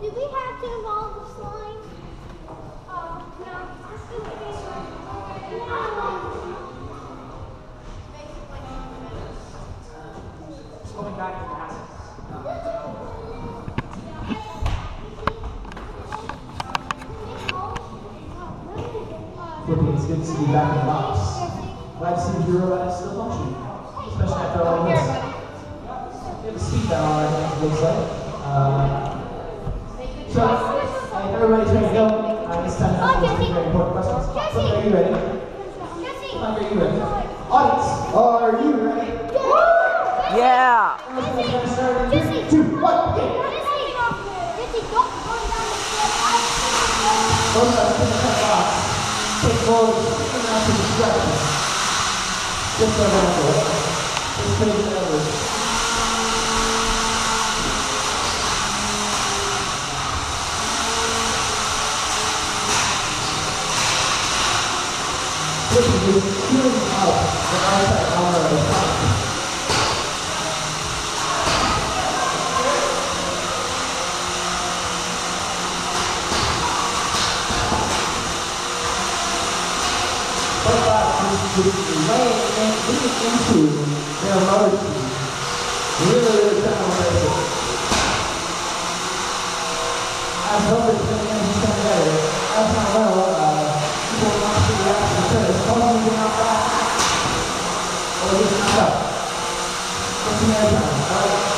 Do we have to involve the slime? Oh, no. Game. Going back to the. Flippy, it's good to see you back in the box. Glad to see your uh, still functioning, especially after all this. You have a seat down right, it looks like. Uh, so, uh, everybody's ready to go. Uh, it's time to ask very important questions. Flippy, are you ready? Mike, are you ready? Audience, are you ready? Yeah. Okay, Jesse! three, two, one. Go cut box. Take and the. Just and. Just. which is peeling out the outside armor of the top. But that is way and lead into the emoji. Really down As long as the man is better, as Or getting knocked out? What's the air time?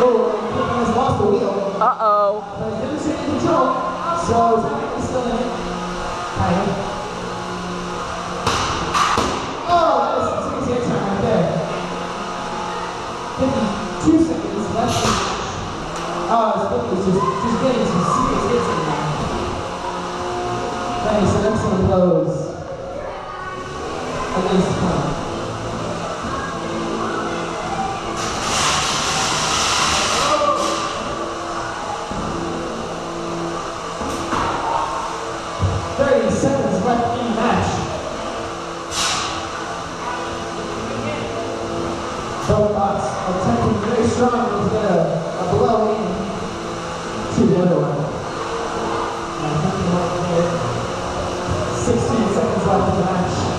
Oh. Uh-oh. So technically still in. Oh, that is right there. 52 seconds left. Oh, just, just getting some serious hits in there. Thanks, some excellent blows against the front. Both bots attempting very strongly to get a, a blow in to the other one. And I think might get 16 seconds left in the match.